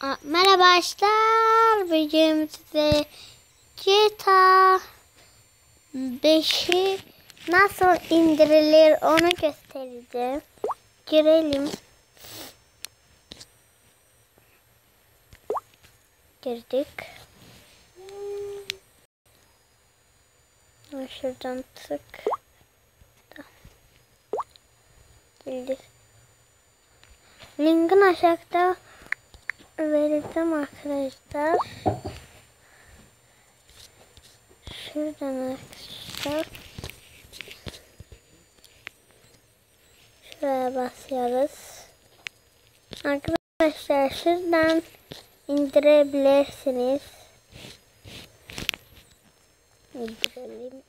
Merhaba arkadaşlar. Bugün size GTA 5'i nasıl indirilir onu göstereceğim. Girelim. Girdik. Şuradan tık. Girdik. Linkin aşağıda vereceğim arkadaşlar. Şuradan arkadaşlar. Şuraya basıyoruz. Arkadaşlar şuradan indirebilirsiniz. İndirelim.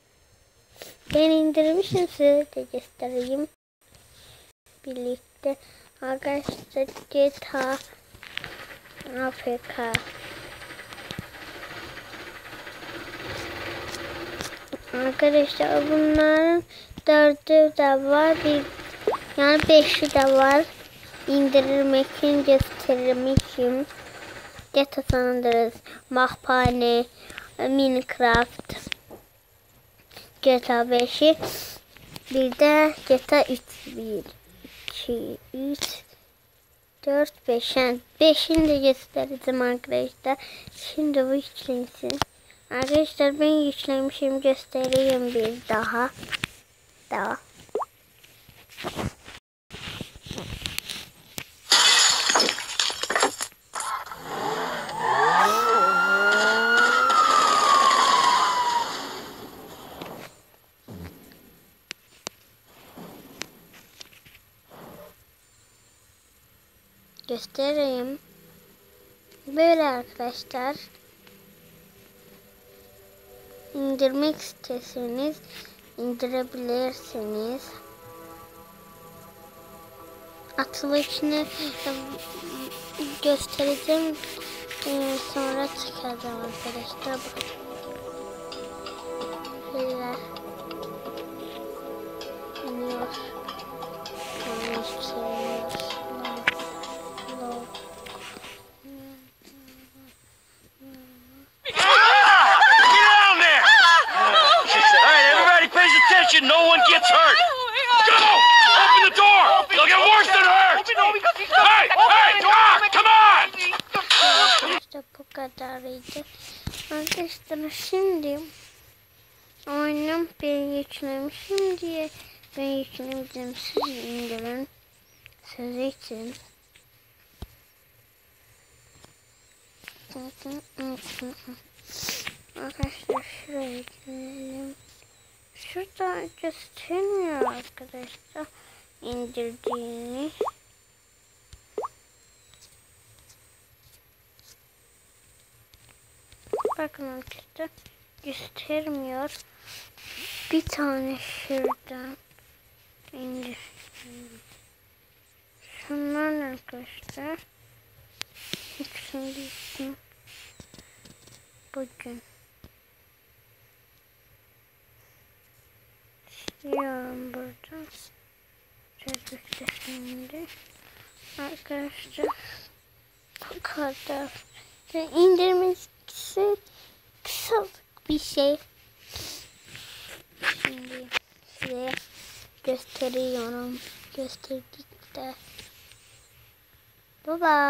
Ben indirmişim size de göstereyim. Birlikte arkadaşlar GTA Afrika. Arkadaşlar bunların dördü de var. Bir, yani beşi de var. İndirmek için göstermişim. GTA San Andreas, Mahpane, Minecraft, GTA 5'i. Bir de GTA 3. 1, 2, 3, 4, 5. Yani 5'ini de göstereceğim arkadaşlar. Şimdi bu yüklensin. Arkadaşlar ben yüklemişim göstereyim bir daha. Daha. Göstereyim. Böyle arkadaşlar. indirmek isterseniz indirebilirsiniz. Atılışını göstereceğim. Ee, sonra çıkaracağım arkadaşlar. Pays attention. No one gets hurt. Go! Open the door! They'll get worse than hurt! Hey! Hey! Come on! Come on! İşte bu kadarıydı. Arkadaşlar şimdi oyunum ben yüklemişim diye ben yüklemişim siz indirin. Siz için. Arkadaşlar şuraya gidelim. Şurada göstermiyor arkadaşlar indirdiğini. Bakın arkadaşlar göstermiyor. Bir tane şuradan indir. Şunlar arkadaşlar. Gittim. Bugün. Siliyorum buradan. Çözlükte şimdi. Arkadaşlar bu kadar. Ve indirmesi kısa bir şey. Şimdi size gösteriyorum. Gösterdikte. Bye bye.